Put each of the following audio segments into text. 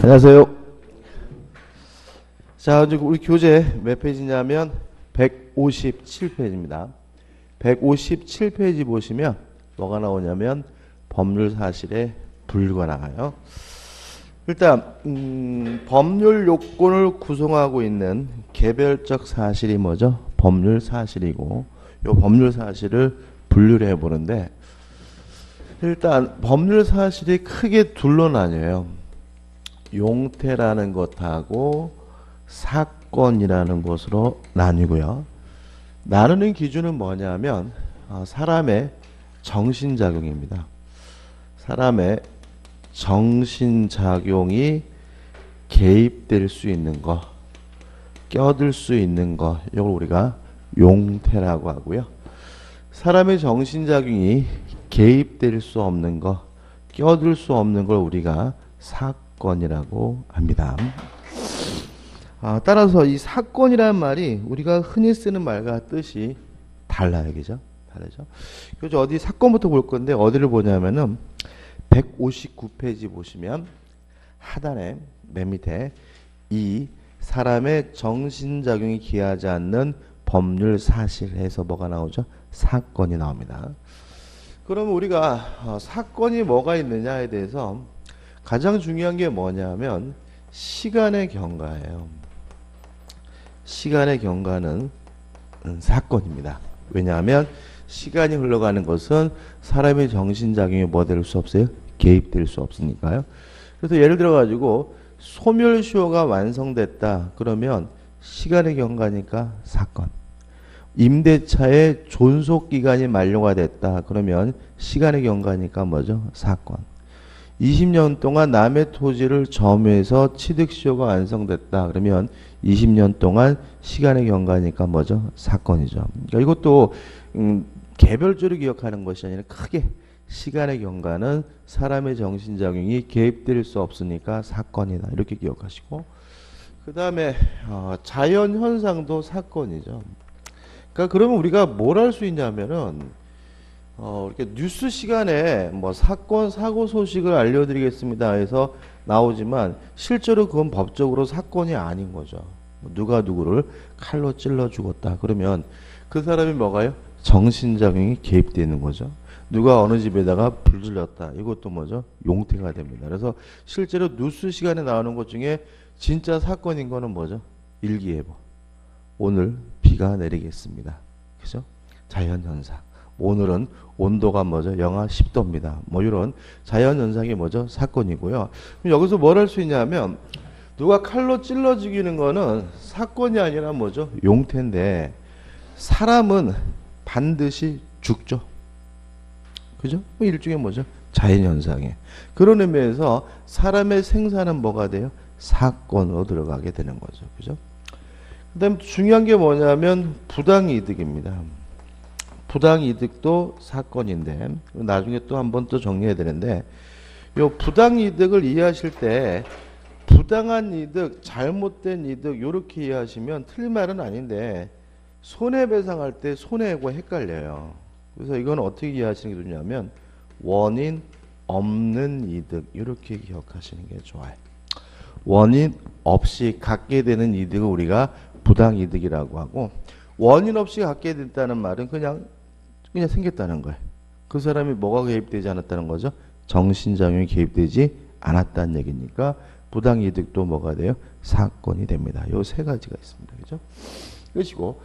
안녕하세요. 자, 이제 우리 교재 몇 페이지냐면 157페이지입니다. 157페이지 보시면 뭐가 나오냐면 법률 사실에 불과 나와요. 일단 음, 법률 요건을 구성하고 있는 개별적 사실이 뭐죠? 법률 사실이고 요 법률 사실을 분류를 해보는데 일단 법률 사실이 크게 둘로 나뉘어요. 용태라는 것하고 사건이라는 것으로 나뉘고요. 나누는 기준은 뭐냐면 어, 사람의 정신작용입니다. 사람의 정신작용이 개입될 수 있는 거, 껴들 수 있는 거, 이걸 우리가 용태라고 하고요. 사람의 정신작용이 개입될 수 없는 거, 껴들 수 없는 걸 우리가 사건 이라고 합니다. 아, 따라서 이 사건이라는 말이 우리가 흔히 쓰는 말과 뜻이 달라요. 그죠? 다르죠? 그래서 어디 사건부터 볼 건데 어디를 보냐면은 159페이지 보시면 하단에 맨 밑에 이 사람의 정신작용이 기하지 않는 법률 사실에서 뭐가 나오죠? 사건이 나옵니다. 그러면 우리가 어, 사건이 뭐가 있느냐에 대해서 가장 중요한 게 뭐냐면 시간의 경과예요. 시간의 경과는 음, 사건입니다. 왜냐하면 시간이 흘러가는 것은 사람의 정신작용에 뭐될 수 없어요? 개입될 수 없으니까요. 그래서 예를 들어 가지고 소멸시효가 완성됐다. 그러면 시간의 경과니까 사건. 임대차의 존속 기간이 만료가 됐다. 그러면 시간의 경과니까 뭐죠? 사건. 20년 동안 남의 토지를 점유해서 취득시효가 완성됐다. 그러면 20년 동안 시간의 경과니까 뭐죠? 사건이죠. 그러니까 이것도 음, 개별적으로 기억하는 것이 아니라 크게 시간의 경과는 사람의 정신작용이 개입될 수 없으니까 사건이다. 이렇게 기억하시고 그 다음에 어, 자연현상도 사건이죠. 그러니까 그러면 우리가 뭘 할 수 있냐면은 어, 이렇게 뉴스 시간에 뭐 사건 사고 소식을 알려드리겠습니다 해서 나오지만 실제로 그건 법적으로 사건이 아닌 거죠. 누가 누구를 칼로 찔러 죽었다. 그러면 그 사람이 뭐가요? 정신작용이 개입되는 거죠. 누가 어느 집에다가 불 질렀다. 이것도 뭐죠? 용태가 됩니다. 그래서 실제로 뉴스 시간에 나오는 것 중에 진짜 사건인 거는 뭐죠? 일기예보. 오늘 비가 내리겠습니다. 그죠? 자연현상. 오늘은 온도가 뭐죠? 영하 10도입니다. 뭐 이런 자연현상이 뭐죠? 사건이고요. 여기서 뭘 할 수 있냐면 누가 칼로 찔러 죽이는 거는 사건이 아니라 뭐죠? 용태인데 사람은 반드시 죽죠. 그죠? 뭐 일종의 뭐죠? 자연현상에. 그런 의미에서 사람의 생사는 뭐가 돼요? 사건으로 들어가게 되는 거죠. 그죠? 그 다음 중요한 게 뭐냐면 부당이득입니다. 부당이득도 사건인데 나중에 또 한 번 또 정리해야 되는데 요 부당이득을 이해하실 때 부당한 이득, 잘못된 이득 요렇게 이해하시면 틀린 말은 아닌데 손해배상할 때 손해하고 헷갈려요. 그래서 이건 어떻게 이해하시는 게 좋냐면 원인 없는 이득 이렇게 기억하시는 게 좋아요. 원인 없이 갖게 되는 이득을 우리가 부당이득이라고 하고 원인 없이 갖게 됐다는 말은 그냥 그냥 생겼다는 거예요. 그 사람이 뭐가 개입되지 않았다는 거죠? 정신작용이 개입되지 않았다는 얘기니까 부당이득도 뭐가 돼요? 사건이 됩니다. 요 세 가지가 있습니다. 그죠? 그것이고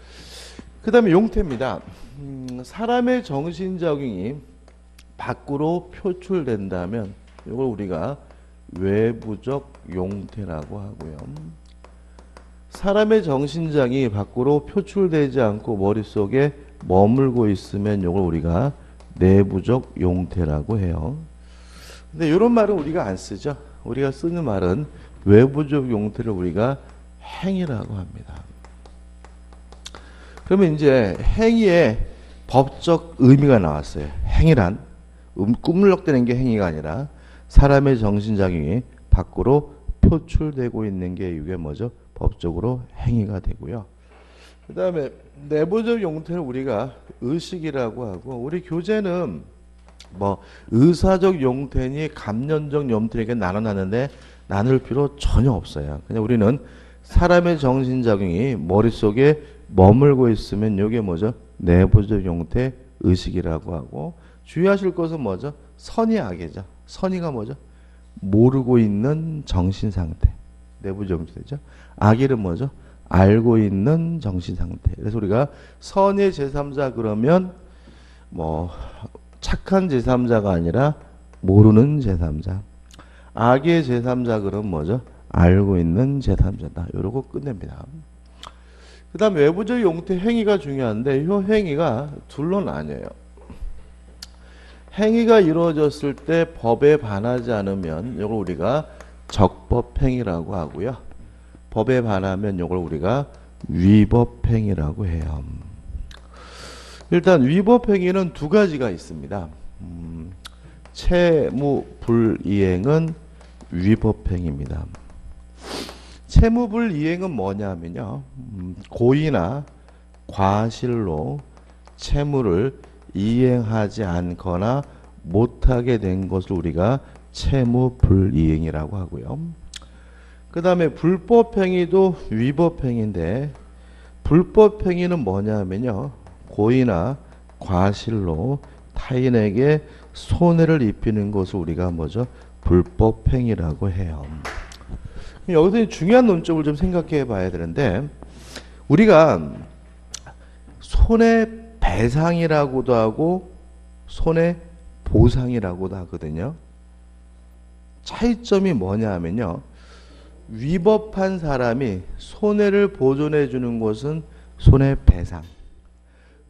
그 다음에 용태입니다. 음, 사람의 정신작용이 밖으로 표출된다면 이걸 우리가 외부적 용태라고 하고요. 사람의 정신장이 밖으로 표출되지 않고 머릿속에 머물고 있으면 이걸 우리가 내부적 용태라고 해요. 근데 이런 말은 우리가 안 쓰죠. 우리가 쓰는 말은 외부적 용태를 우리가 행위라고 합니다. 그러면 이제 행위의 법적 의미가 나왔어요. 행위란 음, 꾸물럭대는 게 행위가 아니라 사람의 정신작용이 밖으로 표출되고 있는 게 이게 뭐죠? 법적으로 행위가 되고요. 그 다음에 내부적 용태를 우리가 의식이라고 하고 우리 교재는 뭐 의사적 용태니 감년적 용태에게 나눠놨는데 나눌 필요 전혀 없어요. 그냥 우리는 사람의 정신작용이 머릿속에 머물고 있으면 이게 뭐죠? 내부적 용태 의식이라고 하고 주의하실 것은 뭐죠? 선이 악이죠. 선의가 뭐죠? 모르고 있는 정신 상태. 내부 정신이죠. 악일은 뭐죠? 알고 있는 정신 상태. 그래서 우리가 선의 제3자 그러면 뭐 착한 제3자가 아니라 모르는 제3자. 악의 제3자 그럼 뭐죠? 알고 있는 제3자다. 이러고 끝냅니다. 그 다음 외부적 용태 행위가 중요한데 이 행위가 둘로 나뉘어요. 행위가 이루어졌을 때 법에 반하지 않으면 이걸 우리가 적법행위라고 하고요. 법에 반하면 이걸 우리가 위법행위라고 해요. 일단 위법행위는 두 가지가 있습니다. 음, 채무불이행은 위법행위입니다. 채무불이행은 뭐냐면요. 음, 고의나 과실로 채무를 이행하지 않거나 못하게 된 것을 우리가 채무불이행이라고 하고요. 그 다음에 불법행위도 위법행위인데 불법행위는 뭐냐면요. 고의나 과실로 타인에게 손해를 입히는 것을 우리가 뭐죠? 불법행위라고 해요. 여기서 중요한 논점을 좀 생각해 봐야 되는데 우리가 손해배상이라고도 하고 손해보상이라고도 하거든요. 차이점이 뭐냐 하면요. 위법한 사람이 손해를 보존해 주는 것은 손해배상.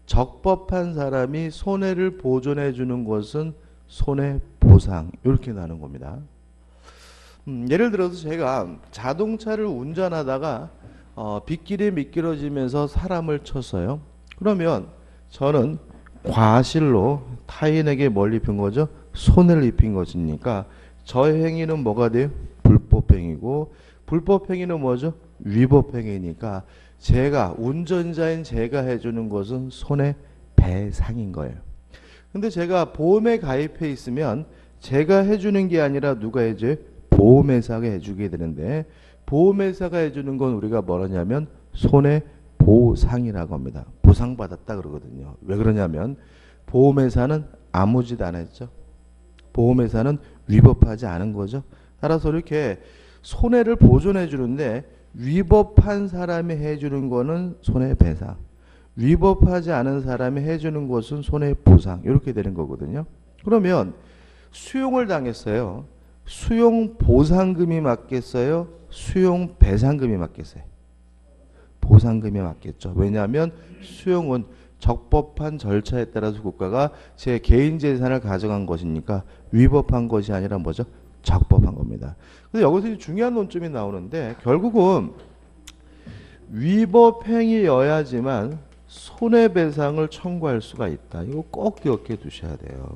적법한 사람이 손해를 보존해 주는 것은 손해보상. 이렇게 나는 겁니다. 음, 예를 들어서 제가 자동차를 운전하다가 어, 빗길에 미끄러지면서 사람을 쳤어요. 그러면 저는 과실로 타인에게 뭘 입힌 거죠? 손해를 입힌 것이니까 저 행위는 뭐가 돼요? 불법행위고 불법행위는 뭐죠? 위법행위니까 제가 운전자인 제가 해주는 것은 손해배상인 거예요. 근데 제가 보험에 가입해 있으면 제가 해주는 게 아니라 누가 해줘요? 보험회사가 해주게 되는데 보험회사가 해주는 건 우리가 뭐라냐면 손해보상이라고 합니다. 보상받았다 그러거든요. 왜 그러냐면 보험회사는 아무 짓 안 했죠. 보험회사는 위법하지 않은 거죠. 따라서 이렇게 손해를 보존해 주는데 위법한 사람이 해주는 거는 손해배상. 위법하지 않은 사람이 해주는 것은 손해보상. 이렇게 되는 거거든요. 그러면 수용을 당했어요. 수용 보상금이 맞겠어요? 수용 배상금이 맞겠어요? 보상금이 맞겠죠. 왜냐하면 수용은 적법한 절차에 따라서 국가가 제 개인 재산을 가져간 것이니까 위법한 것이 아니라 뭐죠? 적법한 겁니다. 근데 여기서 중요한 논점이 나오는데 결국은 위법 행위여야지만 손해배상을 청구할 수가 있다. 이거 꼭 기억해 두셔야 돼요.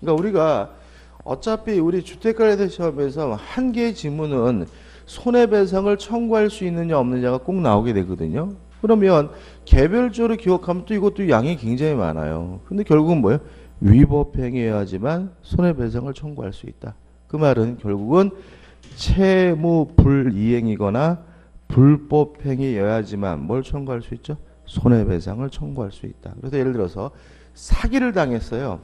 그러니까 우리가 어차피 우리 주택관리대 시험에서 한 개의 지문은 손해배상을 청구할 수 있느냐 없느냐가 꼭 나오게 되거든요. 그러면 개별적으로 기억하면 또 이것도 양이 굉장히 많아요. 근데 결국은 뭐예요? 위법행위여야지만 손해배상을 청구할 수 있다. 그 말은 결국은 채무 불이행이거나 불법 행위여야지만 뭘 청구할 수 있죠? 손해배상을 청구할 수 있다. 그래서 예를 들어서 사기를 당했어요.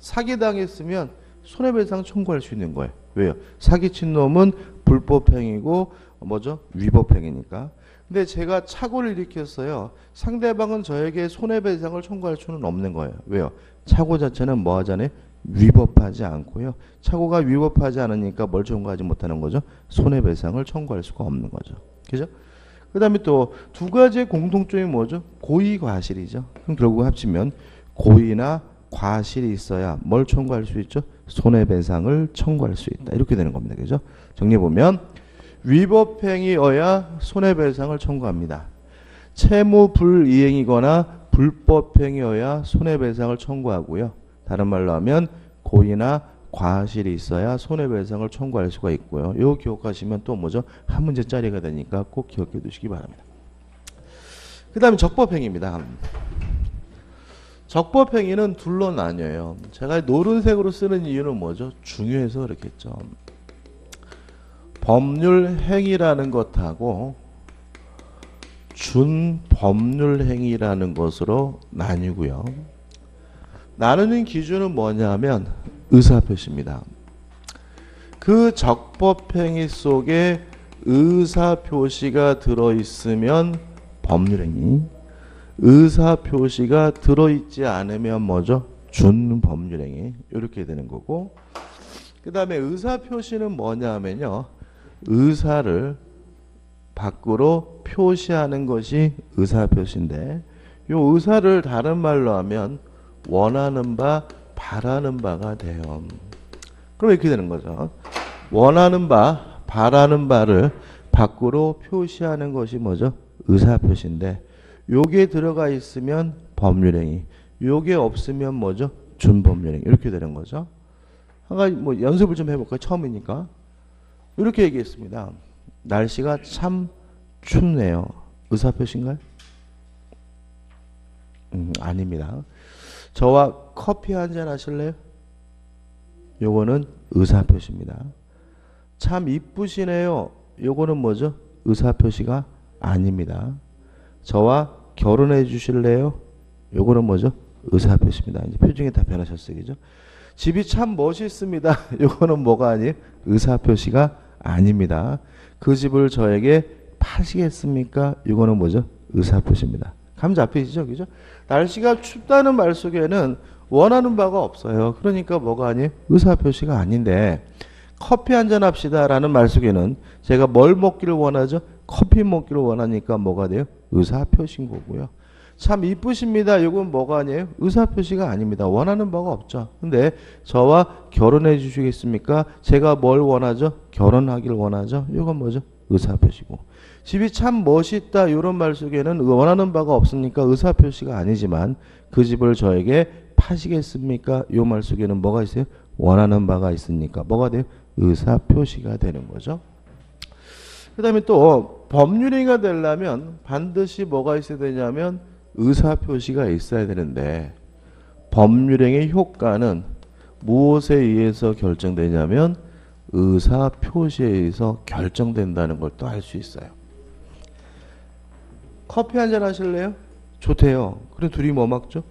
사기 당했으면 손해배상 청구할 수 있는 거예요. 왜요? 사기친 놈은 불법 행위고 뭐죠? 위법 행위니까. 근데 제가 착오를 일으켰어요. 상대방은 저에게 손해배상을 청구할 수는 없는 거예요. 왜요? 착오 자체는 뭐 하잖아요? 위법하지 않고요. 착오가 위법하지 않으니까 뭘 청구하지 못하는 거죠? 손해배상을 청구할 수가 없는 거죠. 그죠? 그 다음에 또 두 가지의 공통점이 뭐죠? 고의 과실이죠. 그럼 결국 합치면 고의나 과실이 있어야 뭘 청구할 수 있죠? 손해배상을 청구할 수 있다. 이렇게 되는 겁니다. 그죠? 정리해보면 위법행위여야 손해배상을 청구합니다. 채무불이행이거나 불법행위여야 손해배상을 청구하고요. 다른 말로 하면 고의나 과실이 있어야 손해배상을 청구할 수가 있고요. 요 기억하시면 또 뭐죠? 한 문제짜리가 되니까 꼭 기억해 두시기 바랍니다. 그 다음에 적법행위입니다. 적법행위는 둘로 나뉘어요. 제가 노란색으로 쓰는 이유는 뭐죠? 중요해서 그렇겠죠. 법률 행위라는 것하고 준법률 행위라는 것으로 나뉘고요. 나누는 기준은 뭐냐면 의사표시입니다. 그 적법행위 속에 의사표시가 들어있으면 법률행위, 의사표시가 들어있지 않으면 뭐죠? 준법률행위 이렇게 되는 거고 그 다음에 의사표시는 뭐냐면요. 의사를 밖으로 표시하는 것이 의사표시인데 이 의사를 다른 말로 하면 원하는 바, 바라는 바가 돼요. 그럼 이렇게 되는 거죠. 원하는 바, 바라는 바를 밖으로 표시하는 것이 뭐죠? 의사표시인데 요게 들어가 있으면 법률행위, 요게 없으면 뭐죠? 준법률행위 이렇게 되는 거죠. 한 가지 뭐 연습을 좀 해볼까요? 처음이니까. 이렇게 얘기했습니다. 날씨가 참 춥네요. 의사표시인가요? 음, 아닙니다. 저와 커피 한 잔 하실래요? 요거는 의사표시입니다. 참 이쁘시네요. 요거는 뭐죠? 의사표시가 아닙니다. 저와 결혼해 주실래요? 요거는 뭐죠? 의사표시입니다. 이제 표정이 다 변하셨어요. 그죠? 집이 참 멋있습니다. 요거는 뭐가 아니에요? 의사표시가 아닙니다. 그 집을 저에게 파시겠습니까? 이거는 뭐죠? 의사표시입니다. 감 잡히시죠? 그죠? 날씨가 춥다는 말 속에는 원하는 바가 없어요. 그러니까 뭐가 아니에요? 의사표시가 아닌데 커피 한 잔 합시다 라는 말 속에는 제가 뭘 먹기를 원하죠? 커피 먹기를 원하니까 뭐가 돼요? 의사표시인 거고요. 참 이쁘십니다. 이건 뭐가 아니에요? 의사표시가 아닙니다. 원하는 바가 없죠. 근데 저와 결혼해 주시겠습니까? 제가 뭘 원하죠? 결혼하기를 원하죠. 이건 뭐죠? 의사표시고. 집이 참 멋있다. 이런 말 속에는 원하는 바가 없으니까 의사표시가 아니지만 그 집을 저에게 파시겠습니까? 이 말 속에는 뭐가 있어요? 원하는 바가 있으니까 뭐가 돼요? 의사표시가 되는 거죠. 그 다음에 또 법률행위가 되려면 반드시 뭐가 있어야 되냐면 의사표시가 있어야 되는데 법률행위 효과는 무엇에 의해서 결정되냐면 의사표시에 의해서 결정된다는 걸 또 알 수 있어요. 커피 한 잔 하실래요? 좋대요. 그래 둘이 뭐 먹죠?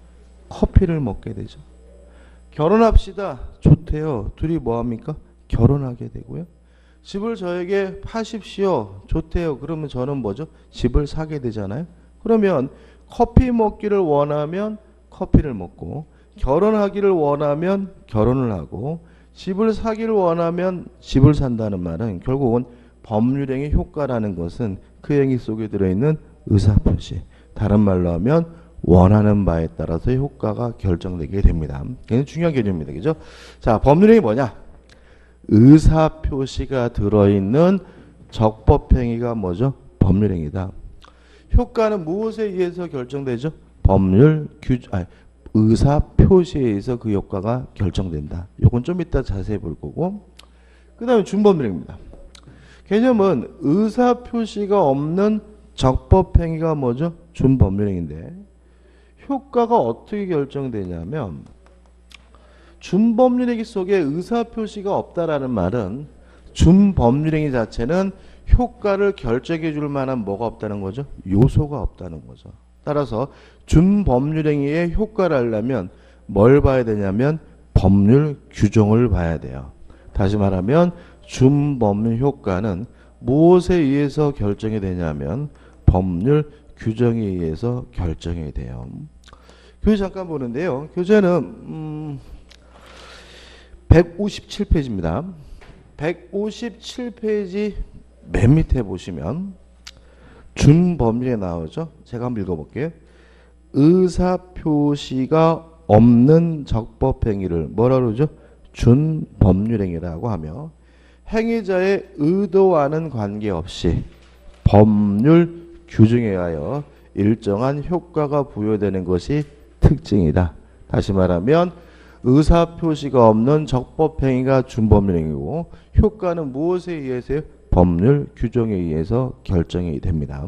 커피를 먹게 되죠. 결혼합시다. 좋대요. 둘이 뭐 합니까? 결혼하게 되고요. 집을 저에게 파십시오. 좋대요. 그러면 저는 뭐죠? 집을 사게 되잖아요. 그러면 커피 먹기를 원하면 커피를 먹고 결혼하기를 원하면 결혼을 하고 집을 사기를 원하면 집을 산다는 말은 결국은 법률행위 효과라는 것은 그 행위 속에 들어있는 의사표시 다른 말로 하면 원하는 바에 따라서 효과가 결정되게 됩니다. 굉장히 중요한 개념입니다. 그죠? 자, 법률행위 뭐냐? 의사표시가 들어있는 적법행위가 뭐죠? 법률행위다. 효과는 무엇에 의해서 결정되죠? 법률 규 아니, 의사 표시에 의해서 그 효과가 결정된다. 요건 좀 이따 자세히 볼 거고. 그 다음에 준법률입니다. 개념은 의사 표시가 없는 적법 행위가 뭐죠? 준법률행인데 효과가 어떻게 결정되냐면 준법률행위 속에 의사 표시가 없다라는 말은 준법률행위 자체는 효과를 결정해 줄 만한 뭐가 없다는 거죠? 요소가 없다는 거죠. 따라서 준법률행위의 효과를 하려면 뭘 봐야 되냐면 법률 규정을 봐야 돼요. 다시 말하면 준법률 효과는 무엇에 의해서 결정이 되냐면 법률 규정에 의해서 결정이 돼요. 교재 잠깐 보는데요. 교재는 음 157페이지입니다. 157페이지 맨 밑에 보시면 준법률에 나오죠. 제가 한번 읽어볼게요. 의사표시가 없는 적법행위를 뭐라 그러죠? 준법률행위라고 하며 행위자의 의도와는 관계없이 법률 규정에 의하여 일정한 효과가 부여되는 것이 특징이다. 다시 말하면 의사 표시가 없는 적법 행위가 준법률행위고 효과는 무엇에 의해서요? 법률 규정에 의해서 결정이 됩니다.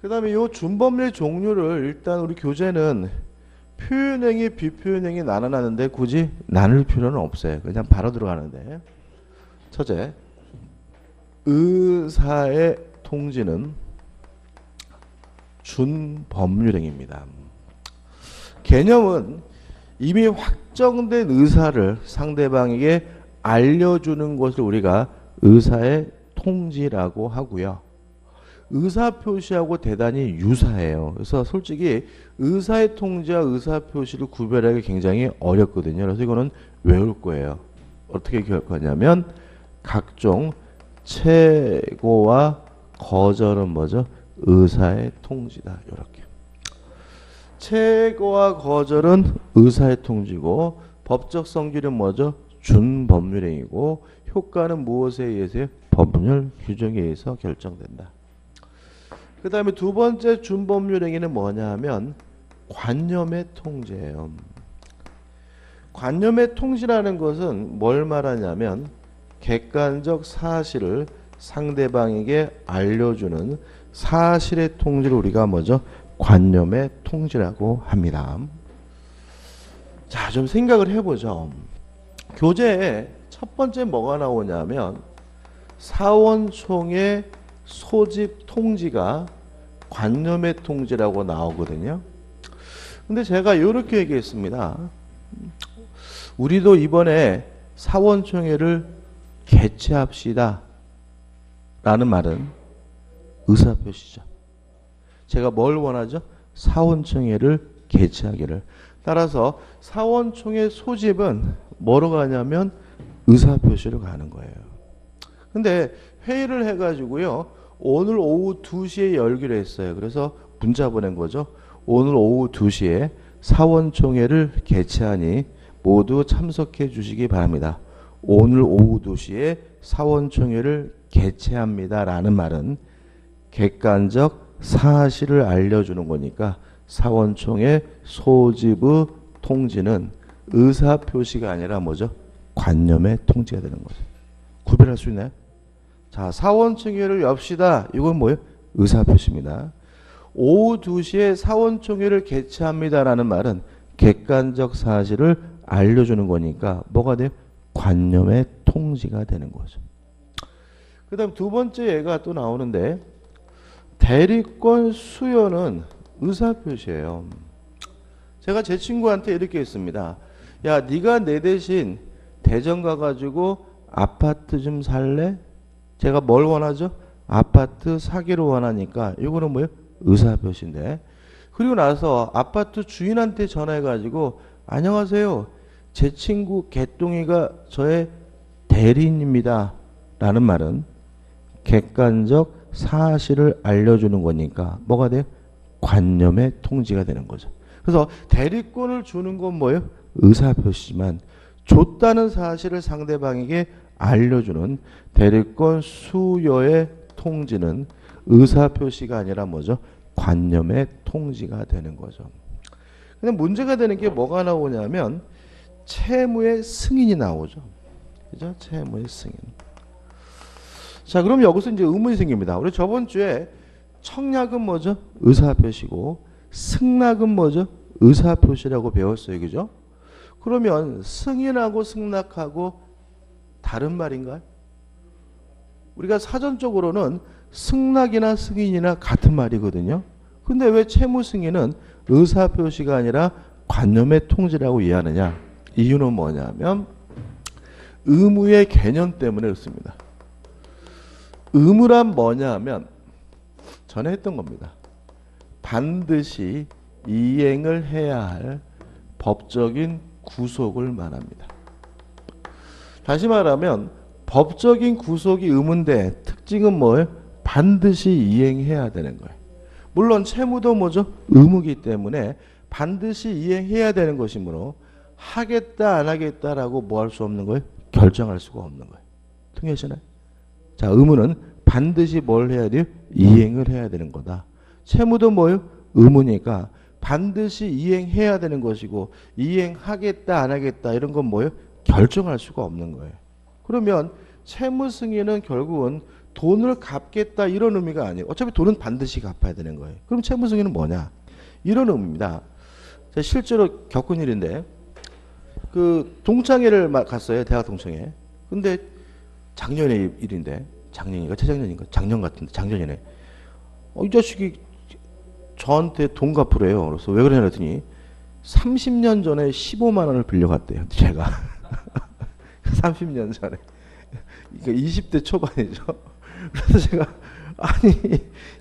그 다음에 이 준법률 종류를 일단 우리 교재는 표현행위, 비표현행위 나눠놨는데 굳이 나눌 필요는 없어요. 그냥 바로 들어가는데. 첫째, 의사의 통지는 준법률행입니다. 개념은 이미 확정된 의사를 상대방에게 알려주는 것을 우리가 의사의 통지라고 하고요. 의사 표시하고 대단히 유사해요. 그래서 솔직히 의사의 통지와 의사 표시를 구별하기 굉장히 어렵거든요. 그래서 이거는 외울 거예요. 어떻게 기억할 거냐면 각종 최고와 거절은 뭐죠? 의사의 통지다. 이렇게. 최고와 거절은 의사의 통지고 법적 성질은 뭐죠? 준법률행위고 효과는 무엇에 의해서 법률 규정에 의해서 결정된다. 그 다음에 두 번째 준법률행위는 뭐냐 하면 관념의 통제예요. 관념의 통지라는 것은 뭘 말하냐면 객관적 사실을 상대방에게 알려주는 사실의 통지를 우리가 뭐죠? 관념의 통지라고 합니다. 자, 좀 생각을 해보죠. 교재에 첫 번째 뭐가 나오냐면 사원총의 소집 통지가 관념의 통지라고 나오거든요. 근데 제가 이렇게 얘기했습니다. 우리도 이번에 사원총회를 개최합시다. 라는 말은 의사표시죠. 제가 뭘 원하죠? 사원총회를 개최하기를. 따라서 사원총회 소집은 뭐로 가냐면 의사표시로 가는 거예요. 근데 회의를 해가지고요. 오늘 오후 2시에 열기로 했어요. 그래서 문자 보낸 거죠. 오늘 오후 2시에 사원총회를 개최하니 모두 참석해 주시기 바랍니다. 오늘 오후 2시에 사원총회를 개최합니다. 라는 말은 객관적 사실을 알려주는 거니까 사원총회 소집의 통지는 의사표시가 아니라 뭐죠? 관념의 통지가 되는 거죠. 구별할 수 있나요? 자, 사원총회를 엽시다. 이건 뭐예요? 의사표시입니다. 오후 2시에 사원총회를 개최합니다라는 말은 객관적 사실을 알려주는 거니까 뭐가 돼요? 관념의 통지가 되는 거죠. 그 다음 두 번째 예가 또 나오는데 대리권 수여는 의사표시예요. 제가 제 친구한테 이렇게 했습니다. 야, 네가 내 대신 대전 가가지고 아파트 좀 살래? 제가 뭘 원하죠? 아파트 사기를 원하니까 이거는 뭐예요? 의사표시인데. 그리고 나서 아파트 주인한테 전화해가지고 안녕하세요. 제 친구 개똥이가 저의 대리인입니다. 라는 말은 객관적 사실을 알려주는 거니까 뭐가 돼요? 관념의 통지가 되는 거죠. 그래서 대리권을 주는 건 뭐예요? 의사표시지만 줬다는 사실을 상대방에게 알려주는 대리권 수여의 통지는 의사표시가 아니라 뭐죠? 관념의 통지가 되는 거죠. 근데 문제가 되는 게 뭐가 나오냐면 채무의 승인이 나오죠. 그죠? 채무의 승인. 자, 그럼 여기서 이제 의문이 생깁니다. 우리 저번 주에 청약은 뭐죠? 의사표시고 승낙은 뭐죠? 의사표시라고 배웠어요. 그죠? 그러면 승인하고 승낙하고 다른 말인가요? 우리가 사전적으로는 승낙이나 승인이나 같은 말이거든요. 근데 왜 채무 승인은 의사 표시가 아니라 관념의 통지라고 이해하느냐? 이유는 뭐냐면 의무의 개념 때문에 그렇습니다. 의무란 뭐냐면 전에 했던 겁니다. 반드시 이행을 해야 할 법적인 구속을 말합니다. 다시 말하면 법적인 구속이 의무인데 특징은 뭐예요? 반드시 이행해야 되는 거예요. 물론 채무도 뭐죠? 의무기 때문에 반드시 이행해야 되는 것이므로 하겠다 안 하겠다라고 뭐 할 수 없는 거예요? 결정할 수가 없는 거예요. 통하시나요? 자, 의무는 반드시 뭘 해야 돼요? 이행을 해야 되는 거다. 채무도 뭐예요? 의무니까 반드시 이행해야 되는 것이고 이행하겠다 안 하겠다 이런 건 뭐예요? 결정할 수가 없는 거예요. 그러면 채무 승인은 결국은 돈을 갚겠다 이런 의미가 아니에요. 어차피 돈은 반드시 갚아야 되는 거예요. 그럼 채무 승인은 뭐냐? 이런 의미입니다. 제가 실제로 겪은 일인데 그 동창회를 갔어요. 대학 동창회. 근데 작년의 일인데 작년인가 최작년인가 작년 같은데 작년이네. 어, 이 자식이 저한테 돈 갚으래요. 그래서 왜 그러냐 그랬더니 30년 전에 15만 원을 빌려갔대요. 제가 30년 전에 그러니까 20대 초반이죠. 그래서 제가 아니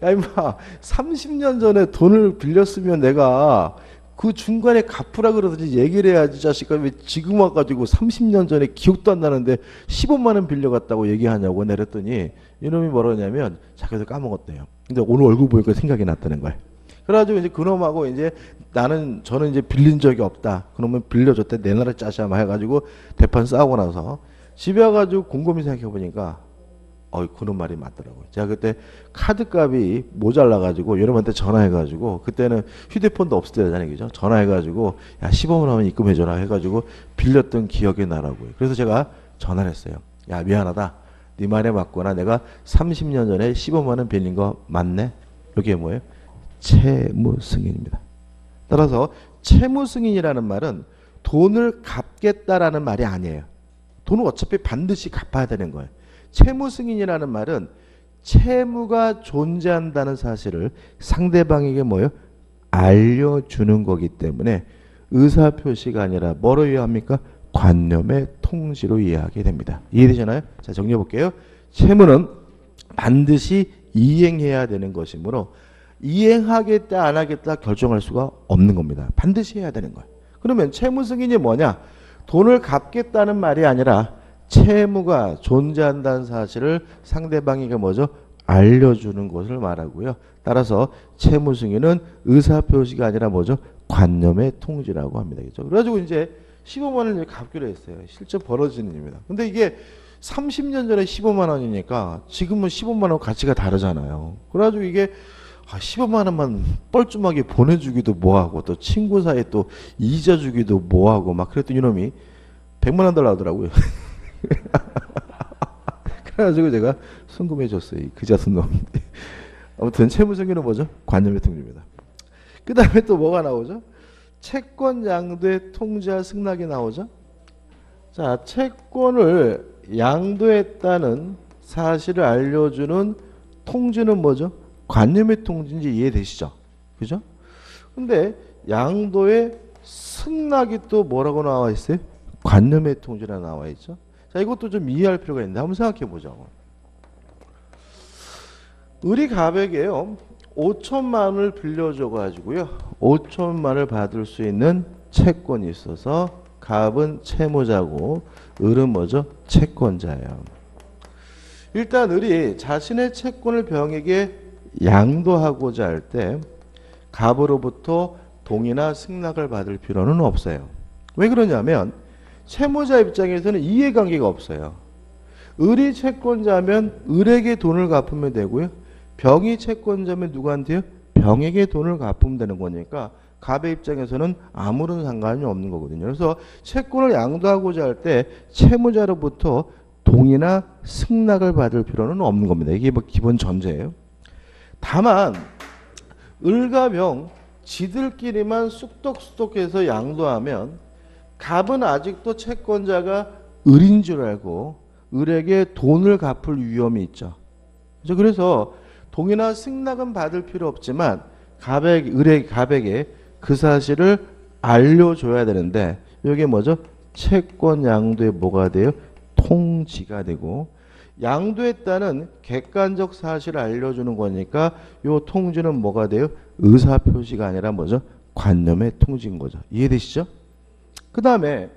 야 임마 30년 전에 돈을 빌렸으면 내가 그 중간에 갚으라 그러든지 얘기를 해야지 자식아 왜 지금 와가지고 30년 전에 기억도 안 나는데 15만 원 빌려갔다고 얘기하냐고 내렸더니 이놈이 뭐라냐면 자기도 까먹었대요. 근데 오늘 얼굴 보니까 생각이 났다는 거예요. 그래가지고 이제 그놈하고 이제 나는 저는 이제 빌린 적이 없다. 그러면 빌려줬대 내놔라 짜샤마 해가지고 대판 싸우고 나서 집에 와가지고 곰곰이 생각해 보니까 어 그런 말이 맞더라고요. 제가 그때 카드 값이 모자라가지고 여러분한테 전화해가지고 그때는 휴대폰도 없을 때잖아요, 그죠? 전화해가지고 야 15만 원만 입금해줘라 해가지고 빌렸던 기억이 나라고요. 그래서 제가 전화를 했어요. 야 미안하다. 네 말에 맞거나 내가 30년 전에 15만 원 빌린 거 맞네? 여기에 뭐예요? 채무 승인입니다. 따라서 채무 승인이라는 말은 돈을 갚겠다라는 말이 아니에요. 돈은 어차피 반드시 갚아야 되는 거예요. 채무 승인이라는 말은 채무가 존재한다는 사실을 상대방에게 뭐요? 알려주는 거기 때문에 의사 표시가 아니라 뭐로 이해합니까? 관념의 통지로 이해하게 됩니다. 이해되시나요? 자 정리해 볼게요. 채무는 반드시 이행해야 되는 것이므로 이행하겠다 안 하겠다 결정할 수가 없는 겁니다. 반드시 해야 되는 거예요. 그러면 채무 승인이 뭐냐? 돈을 갚겠다는 말이 아니라 채무가 존재한다는 사실을 상대방에게 뭐죠? 알려주는 것을 말하고요. 따라서 채무 승인은 의사 표시가 아니라 뭐죠? 관념의 통지라고 합니다. 그죠? 그래가지고 이제 15만 원을 갚기로 했어요. 실제 벌어지는 일입니다. 근데 이게 30년 전에 15만 원이니까 지금은 15만 원 가치가 다르잖아요. 그래가지고 이게 아, 15만 원만 뻘쭘하게 보내주기도 뭐하고 또 친구 사이에 또 이자 주기도 뭐하고 막 그랬더니 이놈이 100만 원 달라 하더라고요. 그래가지고 제가 순금해 줬어요. 그자순 놈. 아무튼 채무증기는 뭐죠? 관념의 통지입니다. 그 다음에 또 뭐가 나오죠? 채권 양도의 통지와 승낙이 나오죠? 자, 채권을 양도했다는 사실을 알려주는 통지는 뭐죠? 관념의 통지인지 이해되시죠? 그죠? 근데 양도의 승낙이 또 뭐라고 나와 있어요? 관념의 통지라 나와 있죠? 자, 이것도 좀 이해할 필요가 있는데 한번 생각해 보자고. 우리 가백에요. 5천만 원을 빌려줘 가지고요. 5천만 원을 받을 수 있는 채권이 있어서 갑은 채무자고 을은 뭐죠? 채권자예요. 일단 을이 자신의 채권을 병에게 양도하고자 할 때 갑으로부터 동의나 승낙을 받을 필요는 없어요. 왜 그러냐면 채무자 입장에서는 이해관계가 없어요. 을이 채권자면 을에게 돈을 갚으면 되고요. 병이 채권자면 누구한테요? 병에게 돈을 갚으면 되는 거니까 갑의 입장에서는 아무런 상관이 없는 거거든요. 그래서 채권을 양도하고자 할 때 채무자로부터 동의나 승낙을 받을 필요는 없는 겁니다. 이게 뭐 기본 전제예요. 다만 을과 병 지들끼리만 쑥덕쑥덕해서 양도하면 갑은 아직도 채권자가 을인 줄 알고 을에게 돈을 갚을 위험이 있죠. 그래서 동의나 승낙은 받을 필요 없지만 갑에게 을의 갑에게 그 사실을 알려줘야 되는데 이게 뭐죠? 채권 양도에 뭐가 돼요? 통지가 되고 양도했다는 객관적 사실을 알려주는 거니까 요 통지는 뭐가 돼요? 의사 표시가 아니라 뭐죠? 관념의 통지인 거죠. 이해되시죠? 그 다음에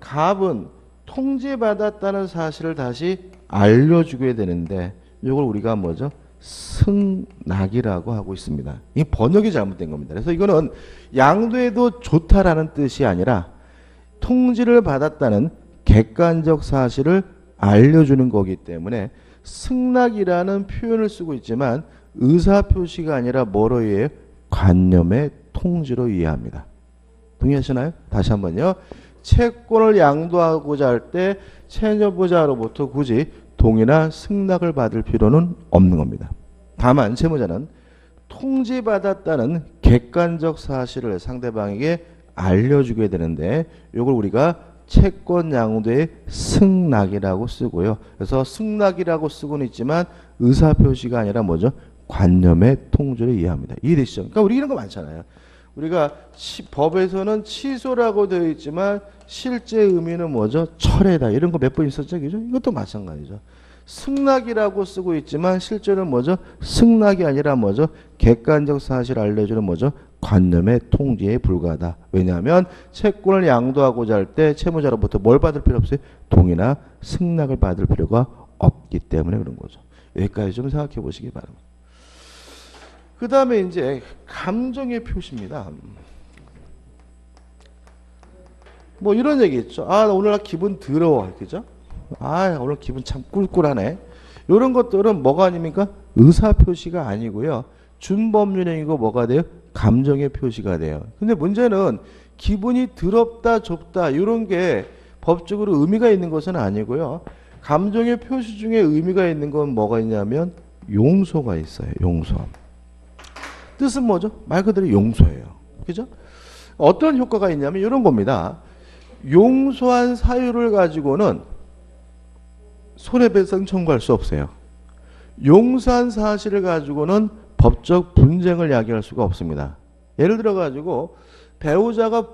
갑은 통지받았다는 사실을 다시 알려주게 되는데 이걸 우리가 뭐죠? 승낙이라고 하고 있습니다. 이 번역이 잘못된 겁니다. 그래서 이거는 양도해도 좋다라는 뜻이 아니라 통지를 받았다는 객관적 사실을 알려주는 거기 때문에 승낙이라는 표현을 쓰고 있지만 의사표시가 아니라 뭐로 이해해요? 관념의 통지로 이해합니다. 동의하시나요? 다시 한번요. 채권을 양도하고자 할 때 채무자로부터 굳이 동의나 승낙을 받을 필요는 없는 겁니다. 다만 채무자는 통지받았다는 객관적 사실을 상대방에게 알려주게 되는데 이걸 우리가 채권 양도의 승낙이라고 쓰고요. 그래서 승낙이라고 쓰고는 있지만 의사 표시가 아니라 뭐죠? 관념의 통조를 이해합니다. 이해되시죠? 그러니까 우리 이런 거 많잖아요. 우리가 치, 법에서는 취소라고 되어 있지만 실제 의미는 뭐죠? 철회다. 이런 거 몇 번 있었죠? 그죠? 이것도 마찬가지죠. 승낙이라고 쓰고 있지만 실제는 뭐죠? 승낙이 아니라 뭐죠? 객관적 사실 알려주는 뭐죠? 관념의 통지에 불과하다. 왜냐하면 채권을 양도하고자 할 때 채무자로부터 뭘 받을 필요 없어요? 동의나 승낙을 받을 필요가 없기 때문에 그런 거죠. 여기까지 좀 생각해 보시기 바랍니다. 그 다음에 이제 감정의 표시입니다. 뭐 이런 얘기 있죠. 아, 오늘 나 기분 더러워. 그죠? 아, 오늘 기분 참 꿀꿀하네. 이런 것들은 뭐가 아닙니까? 의사 표시가 아니고요. 준법률행위고 뭐가 돼요? 감정의 표시가 돼요. 근데 문제는 기분이 더럽다, 좁다 이런 게 법적으로 의미가 있는 것은 아니고요. 감정의 표시 중에 의미가 있는 건 뭐가 있냐면 용서가 있어요. 용서. 뜻은 뭐죠? 말 그대로 용서예요. 그죠? 어떤 효과가 있냐면 이런 겁니다. 용서한 사유를 가지고는 손해배상 청구할 수 없어요. 용서한 사실을 가지고는 법적 분쟁을 야기할 수가 없습니다. 예를 들어 가지고 배우자가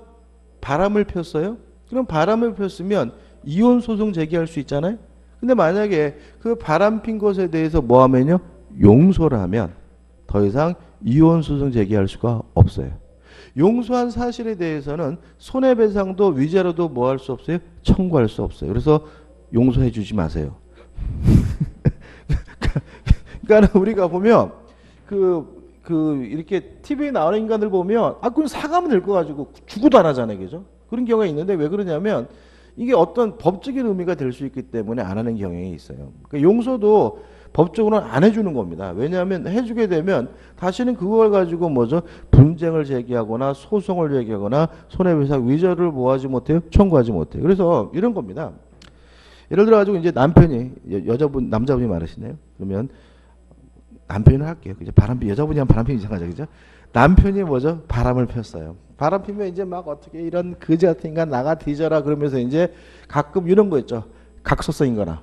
바람을 폈어요. 그럼 바람을 폈으면 이혼 소송 제기할 수 있잖아요. 근데 만약에 그 바람 핀 것에 대해서 뭐 하면요? 용서를 하면 더 이상 이혼 소송 제기할 수가 없어요. 용서한 사실에 대해서는 손해배상도 위자료도 뭐 할 수 없어요? 청구할 수 없어요. 그래서 용서해 주지 마세요. 그러니까 우리가 보면 그, 그, 이렇게 TV에 나오는 인간들 보면, 아, 그건 사과하면 될 거 가지고 죽어도 안 하잖아요. 그죠? 그런 경우가 있는데 왜 그러냐면, 이게 어떤 법적인 의미가 될 수 있기 때문에 안 하는 경향이 있어요. 그러니까 용서도 법적으로는 안 해주는 겁니다. 왜냐하면 해주게 되면 다시는 그걸 가지고 뭐죠? 분쟁을 제기하거나 소송을 제기하거나 손해배상 위자료를 뭐하지 못해요? 청구하지 못해요. 그래서 이런 겁니다. 예를 들어 가지고 이제 남편이 여 자분 남자분이 많으시네요. 그러면 남편을 할게요. 그죠? 바람 피 여자분이 한 바람 피면 이상하죠. 그죠? 남편이 뭐죠? 바람을 폈어요. 바람 피면 이제 막 어떻게 이런 거지 같은 인간 나가 뒤져라 그러면서 이제 가끔 이런 거 있죠. 각소성인 거나.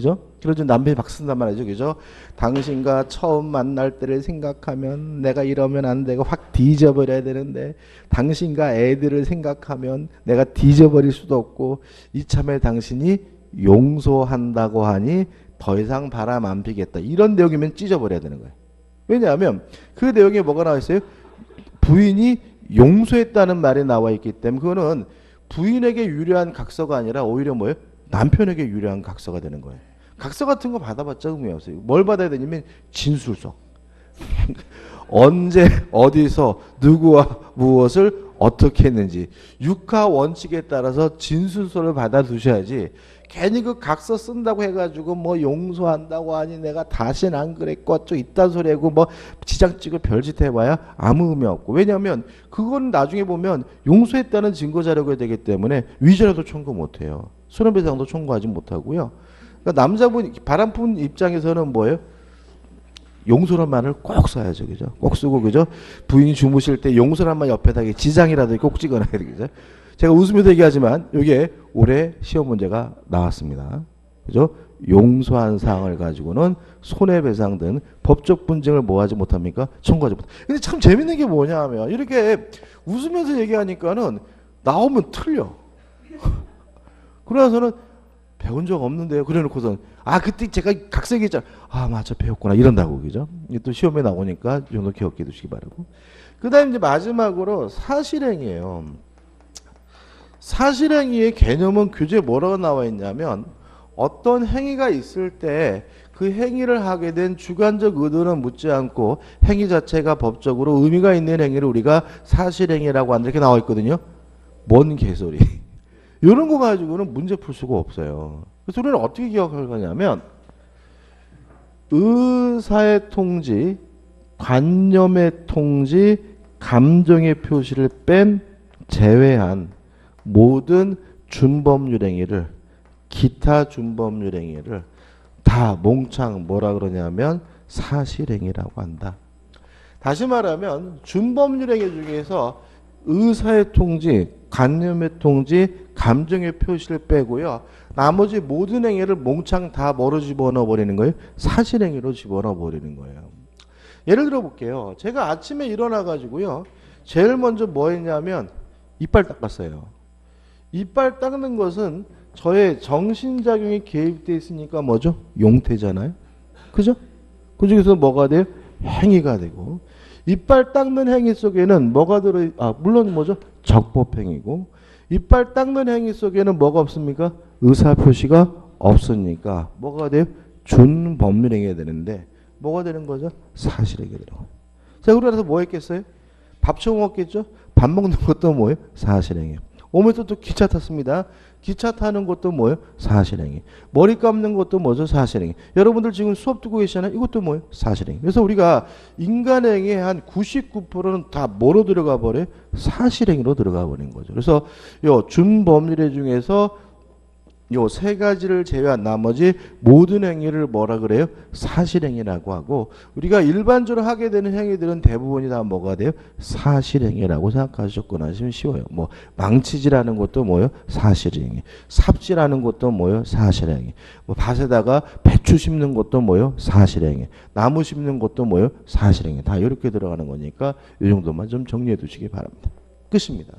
그죠? 그러죠. 남편이 박 쓴단 말이죠. 그죠? 당신과 처음 만날 때를 생각하면 내가 이러면 안 되고 확 뒤져버려야 되는데 당신과 애들을 생각하면 내가 뒤져버릴 수도 없고 이참에 당신이 용서한다고 하니 더 이상 바람 안 피겠다. 이런 내용이면 찢어버려야 되는 거예요. 왜냐하면 그 내용에 뭐가 나와 있어요? 부인이 용서했다는 말이 나와 있기 때문에 그거는 부인에게 유리한 각서가 아니라 오히려 뭐예요? 남편에게 유리한 각서가 되는 거예요. 각서 같은 거 받아봤자 의미 없어요. 뭘 받아야 되냐면 진술서. 언제 어디서 누구와 무엇을 어떻게 했는지 육하 원칙에 따라서 진술서를 받아두셔야지 괜히 그 각서 쓴다고 해가지고 뭐 용서한다고 하니 내가 다시는 안 그랬고 어쩌 이딴 소리 하고 뭐 지장찍을 별짓 해봐야 아무 의미 없고 왜냐하면 그건 나중에 보면 용서했다는 증거 자료가 되기 때문에 위자료도 청구 못해요 손해배상도 청구하지 못하고요 그러니까 남자분 바람푼 입장에서는 뭐예요? 용서란 말을 꼭 써야죠, 그죠? 꼭 쓰고, 그죠? 부인이 주무실 때 용서란 말 옆에다 지장이라도 꼭 찍어놔야 되죠. 제가 웃으면서 얘기하지만 이게 올해 시험 문제가 나왔습니다. 그죠? 용서한 사항을 가지고는 손해배상 등 법적 분쟁을 뭐 하지 못합니까? 청구하지 못. 근데 참 재밌는 게 뭐냐 하면 이렇게 웃으면서 얘기하니까는 나오면 틀려. 그러나서는 배운 적 없는데요. 그래 놓고선 아 그때 제가 각색이 했잖아. 아 맞아 배웠구나 이런다고 그죠? 또 시험에 나오니까 정도 기억해 두시기 바라고. 그다음 이제 마지막으로 사실행이에요. 사실행위의 개념은 교재에 뭐라고 나와 있냐면 어떤 행위가 있을 때 그 행위를 하게 된 주관적 의도는 묻지 않고 행위 자체가 법적으로 의미가 있는 행위를 우리가 사실행위라고 한다 이렇게 나와 있거든요. 뭔 개소리. 이런 거 가지고는 문제 풀 수가 없어요. 그래서 우리는 어떻게 기억할 거냐면 의사의 통지, 관념의 통지, 감정의 표시를 뺀 제외한 모든 준법률 행위를 기타 준법률 행위를 다 몽창 뭐라 그러냐면 사실행위라고 한다. 다시 말하면 준법률 행위 중에서 의사의 통지, 관념의 통지, 감정의 표시를 빼고요. 나머지 모든 행위를 몽창 다 뭐로 집어넣어 버리는 거예요? 사실 행위로 집어넣어 버리는 거예요. 예를 들어 볼게요. 제가 아침에 일어나 가지고요. 제일 먼저 뭐 했냐면 이빨 닦았어요. 이빨 닦는 것은 저의 정신작용이 개입돼 있으니까 뭐죠? 용태잖아요. 그죠? 그 중에서 뭐가 돼요? 행위가 되고 이빨 닦는 행위 속에는 뭐가 들어 아 물론 뭐죠? 적법 행위고 이빨 닦는 행위 속에는 뭐가 없습니까? 의사 표시가 없으니까 뭐가 돼요? 준법률 행위가 되는데 뭐가 되는 거죠? 사실행위가 되는 거예요. 자, 우리나라에서 뭐 했겠어요? 밥 처음 먹겠죠? 밥 먹는 것도 뭐예요? 사실행위. 오면서 또 기차 탔습니다. 기차 타는 것도 뭐예요? 사실행위. 머리 감는 것도 뭐죠? 사실행위. 여러분들 지금 수업 듣고 계시잖아요. 이것도 뭐예요? 사실행위. 그래서 우리가 인간행위의 한 99%는 다 뭐로 들어가 버려요? 사실행위로 들어가 버린 거죠. 그래서 요 준법률의 중에서 요 세 가지를 제외한 나머지 모든 행위를 뭐라 그래요? 사실행위라고 하고 우리가 일반적으로 하게 되는 행위들은 대부분이 다 뭐가 돼요? 사실행위라고 생각하셨거나 하시면 쉬워요. 뭐 망치질하는 것도 뭐요? 사실행위. 삽질하는 것도 뭐요? 사실행위. 뭐 밭에다가 배추 심는 것도 뭐요? 사실행위. 나무 심는 것도 뭐요? 사실행위. 다 이렇게 들어가는 거니까 이 정도만 좀 정리해 두시기 바랍니다. 끝입니다.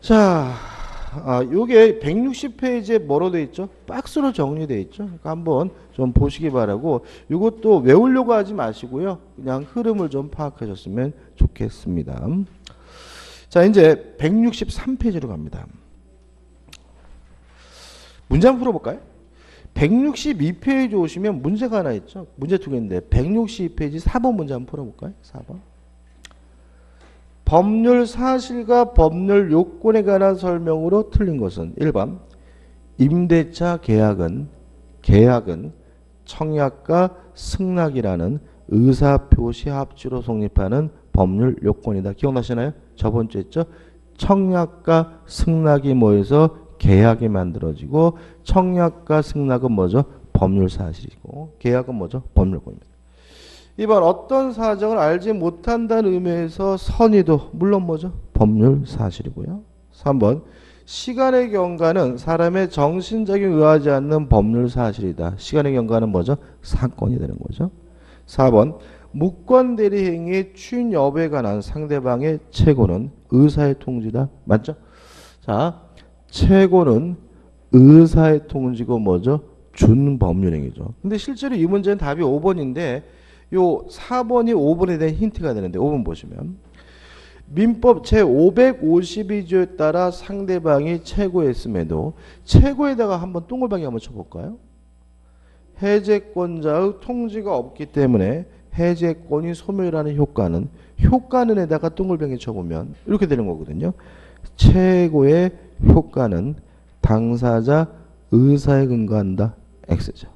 자, 아, 요게 160페이지에 뭐로 돼 있죠? 박스로 정리돼 있죠. 그러니까 한번 좀 보시기 바라고 이것도 외우려고 하지 마시고요. 그냥 흐름을 좀 파악하셨으면 좋겠습니다. 자, 이제 163페이지로 갑니다. 문제 한번 풀어볼까요? 162페이지 오시면 문제가 하나 있죠. 문제 두 개인데 162페이지 4번 문제 한번 풀어볼까요? 4번. 법률 사실과 법률 요건에 관한 설명으로 틀린 것은 1번 임대차 계약은 계약은 청약과 승낙이라는 의사표시 합치로 성립하는 법률 요건이다. 기억나시나요? 저번 주에 했죠? 청약과 승낙이 모여서 계약이 만들어지고 청약과 승낙은 뭐죠? 법률 사실이고 계약은 뭐죠? 법률 요건입니다. 2번 어떤 사정을 알지 못한다는 의미에서 선의도 물론 뭐죠? 법률 사실이고요. 3번 시간의 경과는 사람의 정신적인 의하지 않는 법률 사실이다. 시간의 경과는 뭐죠? 사건이 되는 거죠. 4번 무권 대리 행위의 추인 여부에 관한 상대방의 최고는 의사의 통지다. 맞죠? 자, 최고는 의사의 통지고 뭐죠? 준법률 행위죠. 근데 실제로 이 문제는 답이 5번인데 요 4번이 5번에 대한 힌트가 되는데 5번 보시면 민법 제 552조에 따라 상대방이 최고했음에도 최고에다가 한번 동글방이 한번 쳐볼까요? 해제권자의 통지가 없기 때문에 해제권이 소멸하는 효과는 효과는에다가 동글뱅이 쳐보면 이렇게 되는 거거든요. 최고의 효과는 당사자 의사에 근거한다. X죠.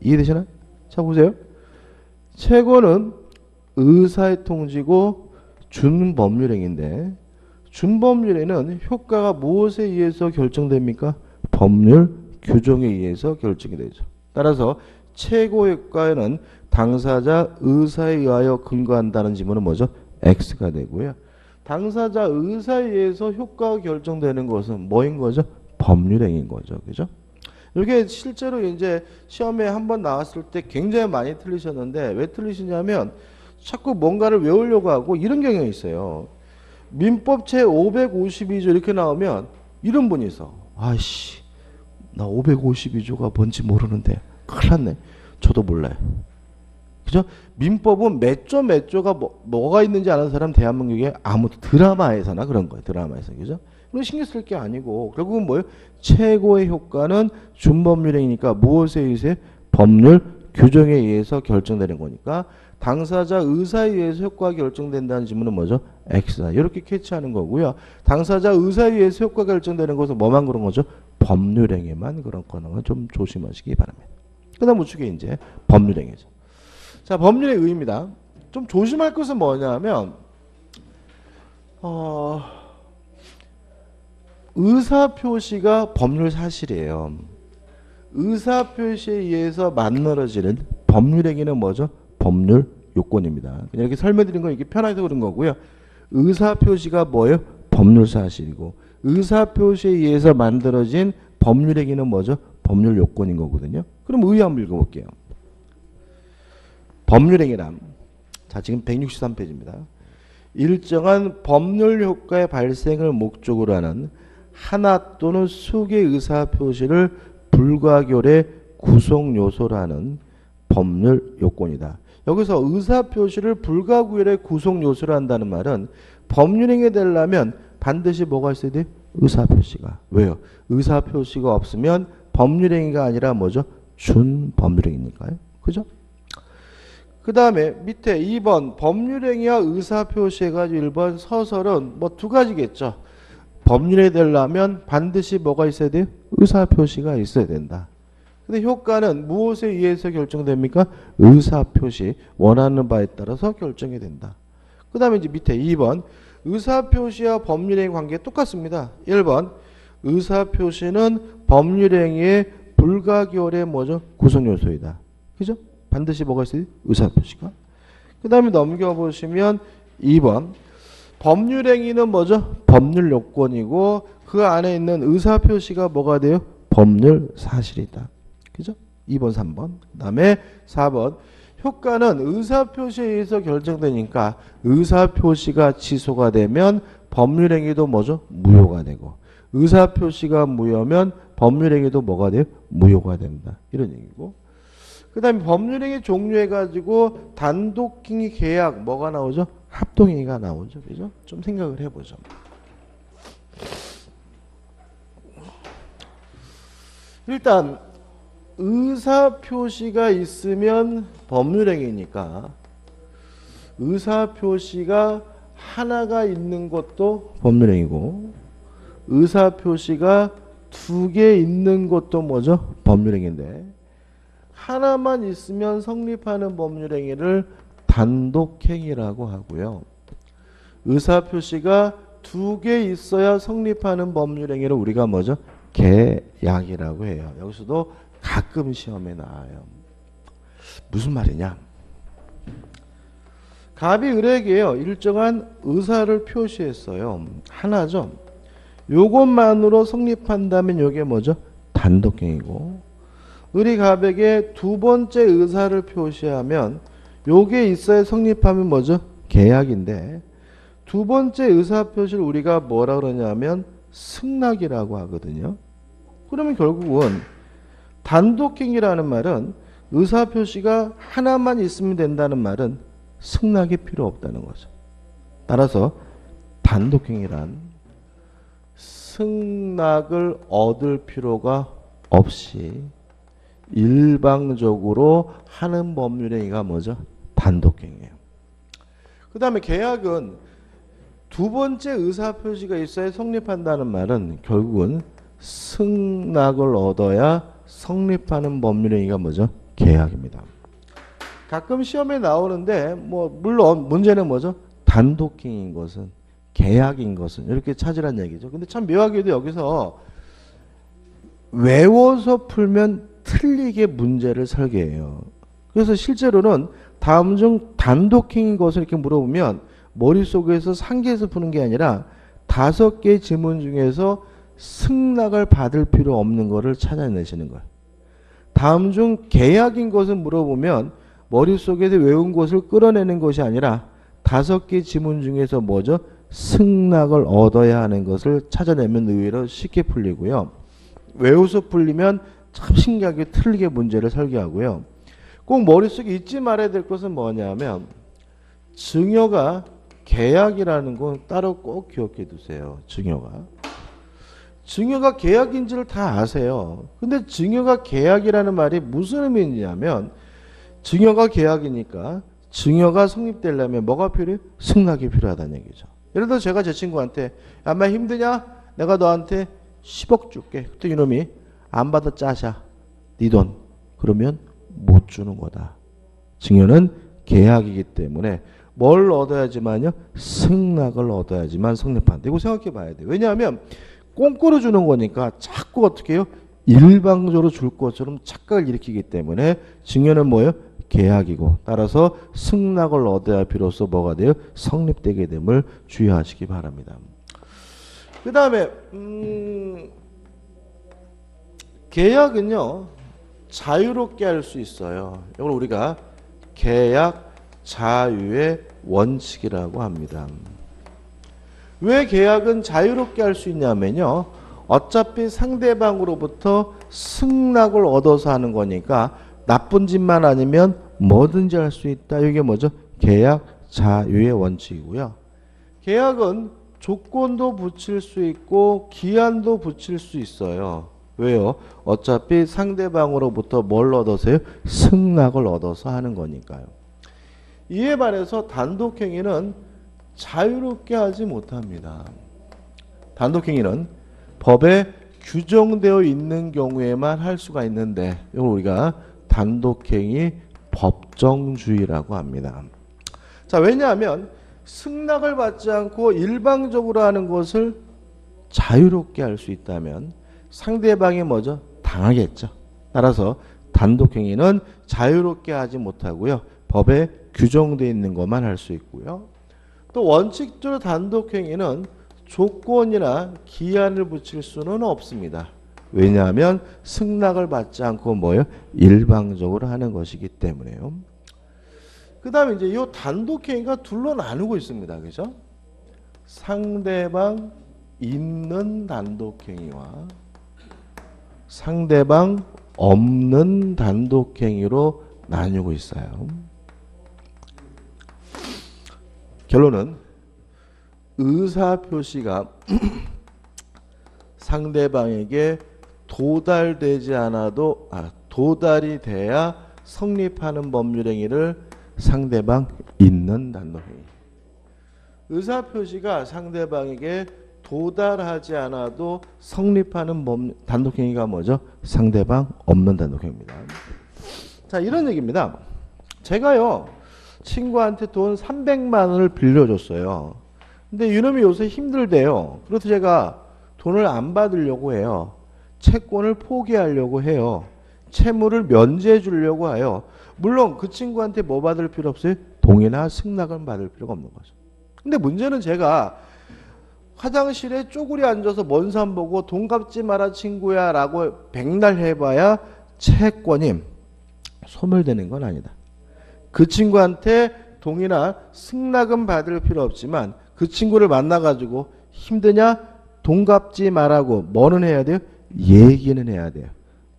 이해되시나요? 자 보세요. 최고는 의사의 통지고 준법률행인데 준법률에는 효과가 무엇에 의해서 결정됩니까? 법률 규정에 의해서 결정이 되죠. 따라서 최고 효과에는 당사자 의사에 의하여 근거한다는 지문은 뭐죠? X가 되고요. 당사자 의사에 의해서 효과가 결정되는 것은 뭐인 거죠? 법률행인 거죠. 그죠? 이게 실제로 이제 시험에 한 번 나왔을 때 굉장히 많이 틀리셨는데 왜 틀리시냐면 자꾸 뭔가를 외우려고 하고 이런 경향이 있어요. 민법 제 552조 이렇게 나오면 이런 분이 있어. 아이씨, 나 552조가 뭔지 모르는데 큰일 났네. 저도 몰라요. 그죠? 민법은 몇 조 몇 조가 뭐, 뭐가 있는지 아는 사람 대한민국에 아무 드라마에서나 그런 거예요. 드라마에서. 그죠? 그런 신경 쓸 게 아니고 결국은 뭐예요? 최고의 효과는 준법률행위니까 무엇에 의해 법률 규정에 의해서 결정되는 거니까 당사자 의사에 의해서 효과가 결정된다는 질문은 뭐죠? X다. 이렇게 캐치하는 거고요. 당사자 의사에 의해서 효과가 결정되는 것은 뭐만 그런 거죠? 법률행위만 그런 거는 좀 조심하시기 바랍니다. 그 다음 우측에 이제 법률행위죠. 자, 법률의 의의입니다. 좀 조심할 것은 뭐냐면, 어, 의사표시가 법률 사실이에요. 의사표시에 의해서 만들어지는 법률행위는 뭐죠? 법률 요건입니다. 이렇게 설명드린 건 이게 편하게 그런 거고요. 의사표시가 뭐예요? 법률 사실이고 의사표시에 의해서 만들어진 법률행위는 뭐죠? 법률 요건인 거거든요. 그럼 의의 한번 읽어볼게요. 법률행위란 자 지금 163페이지입니다. 일정한 법률 효과의 발생을 목적으로 하는 하나 또는 수개의 의사 표시를 불가결의 구성 요소라는 법률 요건이다. 여기서 의사 표시를 불가구열의 구성 요소로 한다는 말은 법률행위 되려면 반드시 뭐가 있어야 돼? 의사 표시가. 왜요? 의사 표시가 없으면 법률행위가 아니라 뭐죠? 준법률행위니까요. 그죠? 그 다음에 밑에 2번 법률행위와 의사표시 해가지고 1번 서설은 뭐 두 가지겠죠. 법률에 되려면 반드시 뭐가 있어야 돼요? 의사표시가 있어야 된다. 근데 효과는 무엇에 의해서 결정됩니까? 의사표시 원하는 바에 따라서 결정이 된다. 그 다음에 이제 밑에 2번 의사표시와 법률행위 관계 똑같습니다. 1번 의사표시는 법률행위의 불가결의 뭐죠? 구성요소이다. 그죠? 반드시 뭐가 있어요? 의사표시가. 그 다음에 넘겨보시면 2번 법률 행위는 뭐죠? 법률 요건이고 그 안에 있는 의사 표시가 뭐가 돼요? 법률 사실이다. 그죠? 2번, 3번. 그 다음에 4번. 효과는 의사 표시에 의해서 결정되니까 의사 표시가 취소가 되면 법률 행위도 뭐죠? 무효가 되고 의사 표시가 무효면 법률 행위도 뭐가 돼요? 무효가 된다. 이런 얘기고. 그 다음에 법률 행위 종료해가지고 단독 행위 계약 뭐가 나오죠? 합동행위가 나오죠. 그죠? 좀 생각을 해보죠. 일단 의사 표시가 있으면 법률행위니까 의사 표시가 하나가 있는 것도 법률행위고 의사 표시가 두 개 있는 것도 뭐죠? 법률행위인데 하나만 있으면 성립하는 법률행위를 단독행위라고 하고요. 의사 표시가 두 개 있어야 성립하는 법률행위를 우리가 뭐죠? 계약이라고 해요. 여기서도 가끔 시험에 나와요. 무슨 말이냐? 갑이 을에게요. 일정한 의사를 표시했어요. 하나죠. 요것만으로 성립한다면 요게 뭐죠? 단독행위고 을이 갑에게 두 번째 의사를 표시하면 요게 있어야 성립하면 뭐죠? 계약인데 두 번째 의사 표시를 우리가 뭐라 그러냐면 승낙이라고 하거든요. 그러면 결국은 단독행위라는 말은 의사표시가 하나만 있으면 된다는 말은 승낙이 필요 없다는 거죠. 따라서 단독행위란 승낙을 얻을 필요가 없이 일방적으로 하는 법률행위가 뭐죠? 단독행위예요. 그 다음에 계약은 두 번째 의사표시가 있어야 성립한다는 말은 결국은 승낙을 얻어야 성립하는 법률행위가 뭐죠? 계약입니다. 가끔 시험에 나오는데 뭐 물론 문제는 뭐죠? 단독행위인 것은 계약인 것은 이렇게 찾으란 얘기죠. 근데 참 묘하게도 여기서 외워서 풀면 틀리게 문제를 설계해요. 그래서 실제로는 다음 중 단독행인 것을 이렇게 물어보면 머릿속에서 상계해서 푸는 게 아니라 다섯 개 지문 중에서 승낙을 받을 필요 없는 것을 찾아내시는 거예요. 다음 중 계약인 것을 물어보면 머릿속에서 외운 것을 끌어내는 것이 아니라 다섯 개 지문 중에서 뭐죠? 승낙을 얻어야 하는 것을 찾아내면 의외로 쉽게 풀리고요. 외워서 풀리면 참 신기하게 틀리게 문제를 설계하고요. 꼭 머릿속에 잊지 말아야 될 것은 뭐냐면 증여가 계약이라는 건 따로 꼭 기억해 두세요. 증여가. 증여가 계약인지를 다 아세요. 근데 증여가 계약이라는 말이 무슨 의미냐면 증여가 계약이니까 증여가 성립되려면 뭐가 필요해? 승낙이 필요하다는 얘기죠. 예를 들어 제가 제 친구한테 야마 힘드냐? 내가 너한테 10억 줄게. 그때 이놈이 안 받아 짜샤. 네 돈. 그러면 못 주는 거다. 증여는 계약이기 때문에 뭘 얻어야지만요? 승낙을 얻어야지만 성립한다. 이거 생각해 봐야 돼. 왜냐하면 꼼꼼히 주는 거니까 자꾸 어떻게 해요? 일방적으로 줄 것처럼 착각을 일으키기 때문에 증여는 뭐예요? 계약이고 따라서 승낙을 얻어야 비로소 뭐가 돼요? 성립되게 됨을 주의하시기 바랍니다. 그 다음에 음, 계약은요 자유롭게 할 수 있어요. 이걸 우리가 계약 자유의 원칙이라고 합니다. 왜 계약은 자유롭게 할 수 있냐면요. 어차피 상대방으로부터 승낙을 얻어서 하는 거니까 나쁜 짓만 아니면 뭐든지 할 수 있다. 이게 뭐죠? 계약 자유의 원칙이고요. 계약은 조건도 붙일 수 있고 기한도 붙일 수 있어요. 왜요? 어차피 상대방으로부터 뭘 얻어서요? 승낙을 얻어서 하는 거니까요. 이에 반해서 단독행위는 자유롭게 하지 못합니다. 단독행위는 법에 규정되어 있는 경우에만 할 수가 있는데 이걸 우리가 단독행위 법정주의라고 합니다. 자, 왜냐하면 승낙을 받지 않고 일방적으로 하는 것을 자유롭게 할 수 있다면 상대방이 뭐죠? 당하겠죠. 따라서 단독행위는 자유롭게 하지 못하고요. 법에 규정되어 있는 것만 할 수 있고요. 또 원칙적으로 단독행위는 조건이나 기한을 붙일 수는 없습니다. 왜냐하면 승낙을 받지 않고 뭐요? 일방적으로 하는 것이기 때문에요. 그 다음에 이제 이 단독행위가 둘로 나누고 있습니다. 그죠? 상대방 있는 단독행위와 상대방 없는 단독행위로 나뉘고 있어요. 결론은 의사표시가 상대방에게 도달되지 않아도 아, 도달이 돼야 성립하는 법률행위를 상대방 있는 단독행위. 의사표시가 상대방에게 도달하지 않아도 성립하는 법, 단독행위가 뭐죠? 상대방 없는 단독행위입니다. 자 이런 얘기입니다. 제가요 친구한테 돈 300만 원을 빌려줬어요. 근데 이놈이 요새 힘들대요. 그래서 제가 돈을 안 받으려고 해요. 채권을 포기하려고 해요. 채무를 면제해 주려고 해요. 물론 그 친구한테 뭐 받을 필요 없어요? 동의나 승낙을 받을 필요가 없는 거죠. 근데 문제는 제가 화장실에 쪼그리 앉아서 먼 산 보고 돈 갚지 마라 친구야 라고 백날 해봐야 채권이 소멸되는 건 아니다. 그 친구한테 동의나 승낙은 받을 필요 없지만 그 친구를 만나가지고 힘드냐? 돈 갚지 말라고 뭐는 해야 돼요? 얘기는 해야 돼요.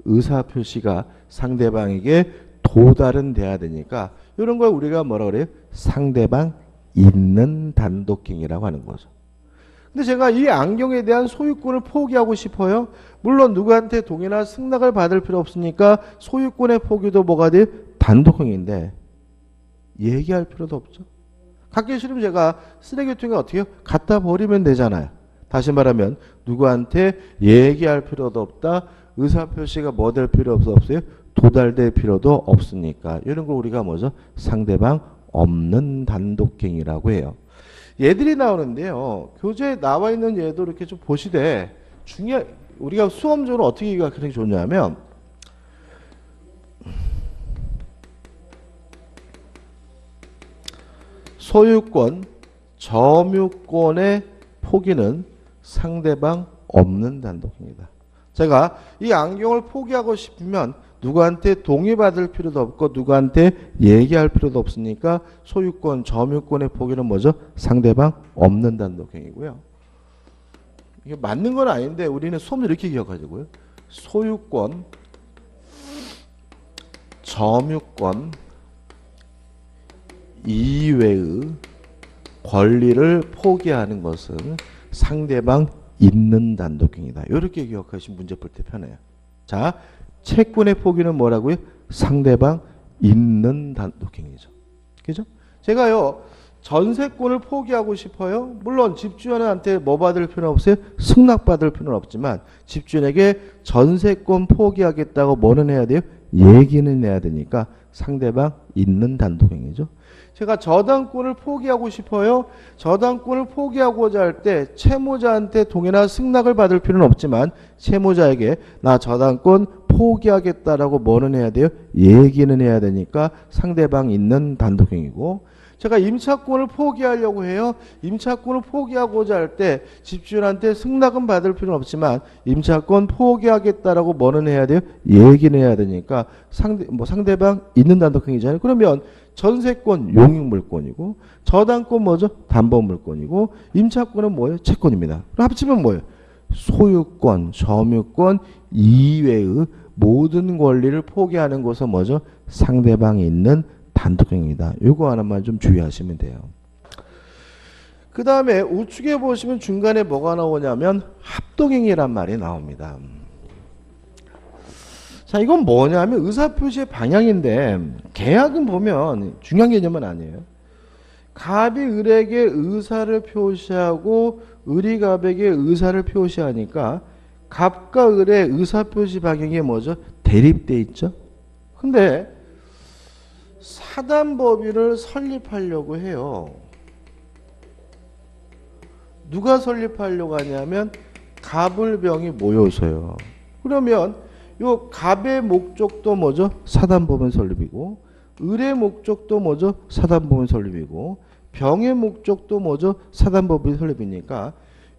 의사표시가 상대방에게 도달은 돼야 되니까 이런 걸 우리가 뭐라 그래요? 상대방 있는 단독행위라고 하는 거죠. 근데 제가 이 안경에 대한 소유권을 포기하고 싶어요. 물론 누구한테 동의나 승낙을 받을 필요 없으니까 소유권의 포기도 뭐가 돼? 단독행위인데 얘기할 필요도 없죠. 갖기 싫으면 제가 쓰레기통에 어떻게 요 갖다 버리면 되잖아요. 다시 말하면 누구한테 얘기할 필요도 없다. 의사표시가 뭐 될 필요 없어요? 도달될 필요도 없으니까. 이런 걸 우리가 뭐죠? 상대방 없는 단독행위라고 해요. 얘들이 나오는데요. 교재에 나와 있는 얘도 이렇게 좀 보시되 중요 우리가 수험적으로 어떻게 이가 그렇게 좋냐면 소유권, 점유권의 포기는 상대방 없는 단독입니다. 제가 이 안경을 포기하고 싶으면 누구한테 동의받을 필요도 없고 누구한테 얘기할 필요도 없으니까 소유권, 점유권의 포기는 뭐죠? 상대방 없는 단독행위고요. 이게 맞는 건 아닌데 우리는 수업 이렇게 기억하자고요. 소유권, 점유권 이외의 권리를 포기하는 것은 상대방 있는 단독행위다. 이렇게 기억하시면 문제 풀 때 편해요. 자, 채권의 포기는 뭐라고요? 상대방 있는 단독행위죠. 그죠? 제가요, 전세권을 포기하고 싶어요. 물론 집주인한테 뭐 받을 필요는 없어요? 승낙받을 필요는 없지만 집주인에게 전세권 포기하겠다고 뭐는 해야 돼요? 얘기는 해야 되니까 상대방 있는 단독행위죠. 제가 저당권을 포기하고 싶어요. 저당권을 포기하고자 할 때 채무자한테 동의나 승낙을 받을 필요는 없지만 채무자에게 나 저당권 포기하겠다라고 뭐는 해야 돼요? 얘기는 해야 되니까 상대방 있는 단독행위고 제가 임차권을 포기하려고 해요. 임차권을 포기하고자 할 때 집주인한테 승낙은 받을 필요는 없지만 임차권 포기하겠다라고 뭐는 해야 돼요? 얘기는 해야 되니까 상대 뭐 상대방 있는 단독행위잖아요. 그러면 전세권 용익물권이고 저당권 뭐죠? 담보물권이고 임차권은 뭐예요? 채권입니다. 그럼 합치면 뭐예요? 소유권, 점유권 이외의 모든 권리를 포기하는 것은 뭐죠? 상대방이 있는 단독행위다. 이거 하나만 좀 주의하시면 돼요. 그 다음에 우측에 보시면 중간에 뭐가 나오냐면 합동행위란 말이 나옵니다. 자, 이건 뭐냐면 의사표시의 방향인데 계약은 보면 중요한 개념은 아니에요. 갑이 을에게 의사를 표시하고 을이 갑에게 의사를 표시하니까 갑과 을의 의사표시 방향이 뭐죠? 대립돼 있죠. 근데 사단법인을 설립하려고 해요. 누가 설립하려고 하냐면 갑을병이 모여서요. 그러면 요 갑의 목적도 뭐죠? 사단법인 설립이고 을의 목적도 뭐죠? 사단법인 설립이고 병의 목적도 뭐죠? 사단법인 설립이니까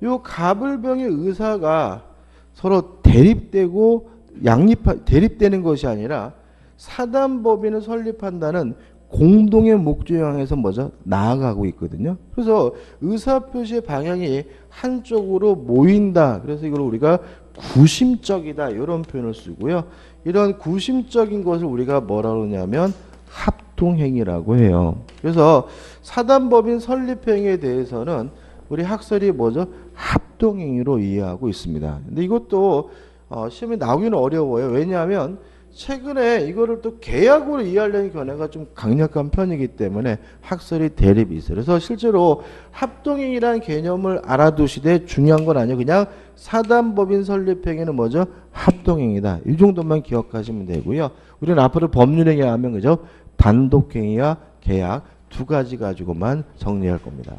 요 갑을병의 의사가 서로 대립되고 양립 대립되는 것이 아니라 사단 법인을 설립한다는 공동의 목적에 향해서 뭐죠? 나아가고 있거든요. 그래서 의사표시의 방향이 한쪽으로 모인다. 그래서 이걸 우리가 구심적이다. 이런 표현을 쓰고요. 이런 구심적인 것을 우리가 뭐라 그러냐면 합동행위라고 해요. 그래서 사단법인 설립행위에 대해서는 우리 학설이 뭐죠? 합동행위로 이해하고 있습니다. 근데 이것도 어, 시험에 나오기는 어려워요. 왜냐하면 최근에 이거를 또 계약으로 이해하려는 견해가 좀 강력한 편이기 때문에 학설이 대립이 있어요. 그래서 실제로 합동행위라는 개념을 알아두시되 중요한 건 아니에요. 그냥 사단법인 설립행위는 뭐죠? 합동행위다. 이 정도만 기억하시면 되고요. 우리는 앞으로 법률행위 하면 그죠? 단독행위와 계약 두 가지 가지고만 정리할 겁니다.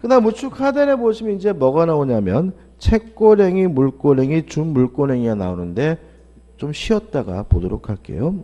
그 다음 우측 하단에 보시면 이제 뭐가 나오냐면 채권행위, 물권행위, 준물권행위가 나오는데 좀 쉬었다가 보도록 할게요.